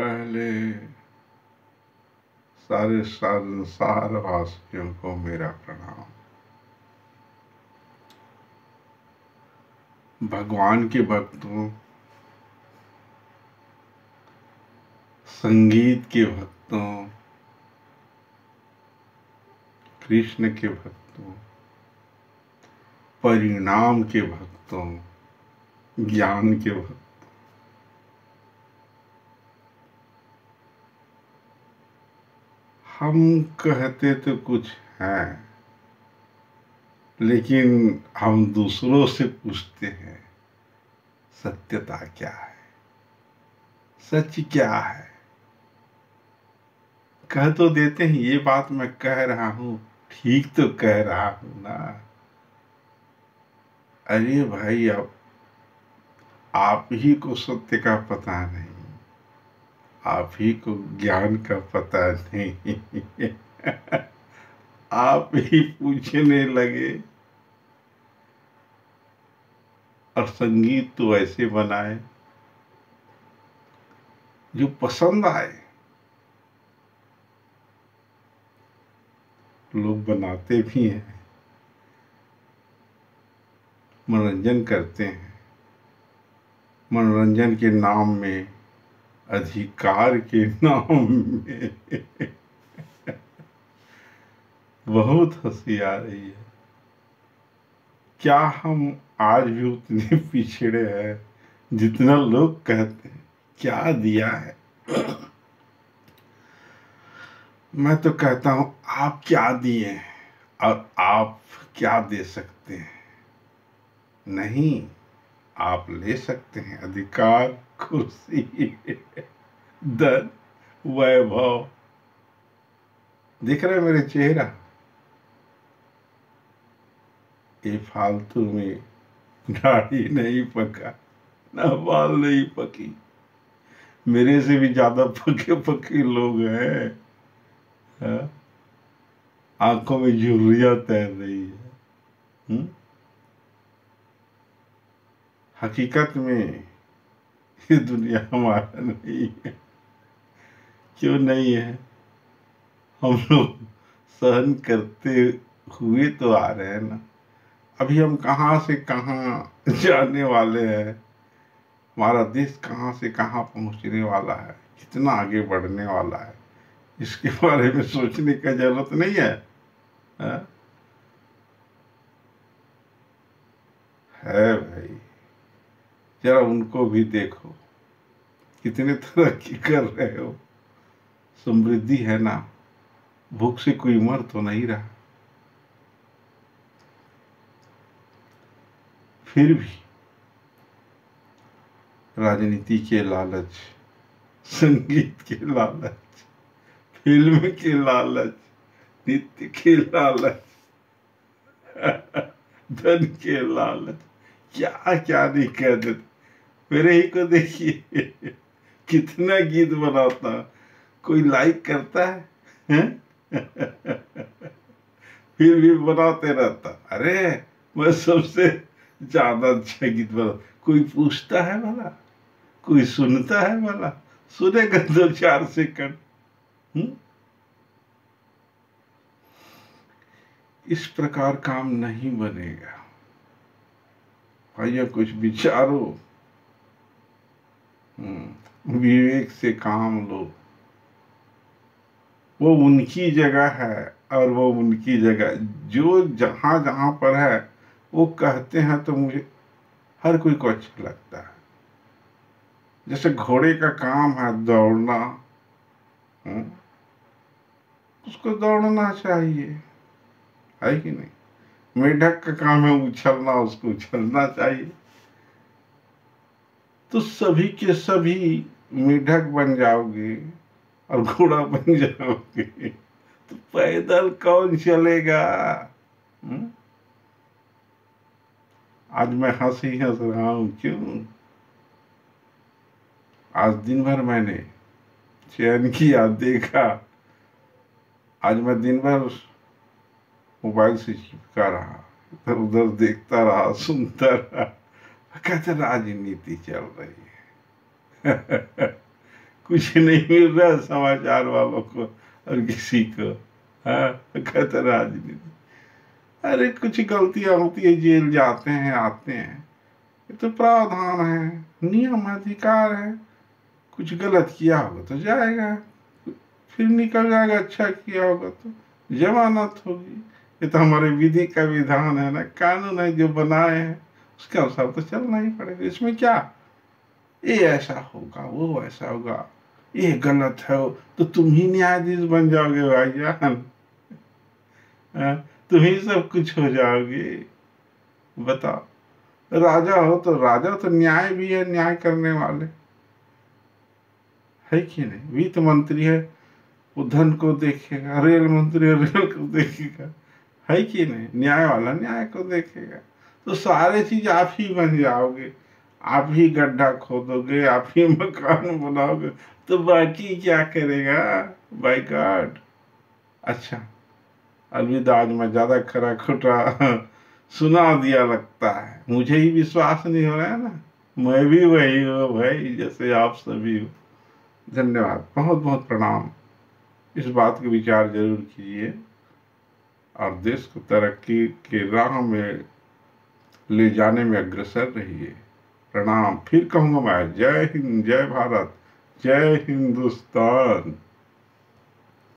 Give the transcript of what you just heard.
पहले सारे संसार वासियों को मेरा प्रणाम। भगवान के भक्तों, संगीत के भक्तों, कृष्ण के भक्तों, परिणाम के भक्तों, ज्ञान के भक्तों हम कहते तो कुछ हैं, लेकिन हम दूसरों से पूछते हैं, सत्यता क्या है? सच क्या है? कह तो देते हैं, ये बात मैं कह रहा हूँ, ठीक तो कह रहा हूँ ना। अरे भाई, अब आप ही को सत्य का पता नहीं। आप ही को ज्ञान का पता नहीं। आप ही पूछने लगे। और संगीत तो ऐसे बनाए, जो पसंद आए। लोग बनाते भी हैं, मनोरंजन करते हैं। मनोरंजन के नाम में अधिकार के नाम में। बहुत हँसी आ रही है। क्या हम आज भी उतने पिछड़े हैं जितना लोग कहते हैं? क्या दिया है? मैं तो कहता हूँ, आप क्या दिए हैं? और आप क्या दे सकते हैं? नहीं, आप ले सकते हैं अधिकार। खुशी धन वैभव। दिख रहा मेरे चेहरा? ये फालतू में दाढ़ी नहीं पका, ना बाल नहीं पकी। मेरे से भी ज़्यादा पके पके लोग हैं। हाँ? आँखों में झुर्रिया तैर रही है। हुँ? हकीकत में ये दुनिया हमारा नहीं है। क्यों नहीं है? हम लोग सहन करते हुए तो आ रहे हैं ना। अभी हम कहाँ से कहाँ जाने वाले हैं? हमारा देश कहाँ से कहाँ पहुँचने वाला है? कितना आगे बढ़ने वाला है? इसके बारे में सोचने का ज़रूरत नहीं है। है, है भाई। जरा उनको भी देखो। कितने तरक्की कर रहे हो। समृद्धि है ना। भूख से कोई मर तो नहीं रहा। फिर भी राजनीति के लालच, संगीत के लालच, फ़िल्म के लालच, नित्य के लालच, धन के लालच क्या क्या नहीं कह देते। मेरे ही को देखिए। कितना गीत बनाता। कोई लाइक करता है, है? फिर भी बनाते रहता। अरे मैं सबसे ज़्यादा अच्छा गीत बना। कोई पूछता है भला कोई सुनता है भला सुनेगा दो चार सेकंड। इस प्रकार काम नहीं बनेगा। भैया कुछ विचारो। विवेक से काम लो। वो उनकी जगह है और वो उनकी जगह, जो जहाँ जहाँ पर है, वो कहते हैं तो मुझे हर कोई को अच्छा लगता है। जैसे घोड़े का काम है दौड़ना हुँ? उसको दौड़ना चाहिए। है कि नहीं? मेढक का काम है उछलना, उसको उछलना चाहिए। तो सभी के सभी मेढक बन जाओगे और घोड़ा बन जाओगे। तो पैदल कौन चलेगा? हुँ? आज मैं हँसी हंस रहा हूँ, क्यों? आज दिन भर मैंने चयन किया देखा। आज मैं दिन भर मोबाइल से चिपका रहा इधर उधर देखता रहा, सुनता रहा। कहते राजनीति चल रही है। कुछ नहीं मिल रहा समाचार वालों को और किसी को हाँ कहते राजनीति। अरे कुछ गलतियाँ होती है, जेल जाते हैं, आते हैं। ये तो प्रावधान है, नियम अधिकार है। कुछ गलत किया होगा तो जाएगा, फिर निकल जाएगा अच्छा किया होगा तो जमानत होगी। ये तो हमारे विधि का विधान है ना, कानून है जो बनाए हैं। उसके अनुसार तो चलना ही पड़ेगा इसमें क्या ये ऐसा होगा वो ऐसा होगा ये गलत है तो तुम ही न्यायाधीश बन जाओगे भाईजान तुम ही सब कुछ हो जाओगे बताओ राजा हो तो राजा तो न्याय भी है न्याय करने वाले है कि नहीं वित्त मंत्री है वो धन को देखेगा रेल मंत्री है रेल को देखेगा है कि नहीं न्याय वाला न्याय को देखेगा तो सारे चीज़ आप ही बन जाओगे। आप ही गड्ढा खोदोगे, आप ही मकान बनाओगे तो बाकी क्या करेगा? बाई गॉड अच्छा अलविदा, आज मैं ज़्यादा खरा खोटा सुना दिया लगता है। मुझे ही विश्वास नहीं हो रहा है ना? मैं भी वही हूँ भाई, जैसे आप सभी हो। धन्यवाद। बहुत बहुत प्रणाम। इस बात के विचार ज़रूर कीजिए। और देश को तरक्की के राह में ले जाने में अग्रसर रहिए। प्रणाम। फिर कहूँगा मैं जय हिंद, जय भारत, जय हिंदुस्तान।